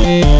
夢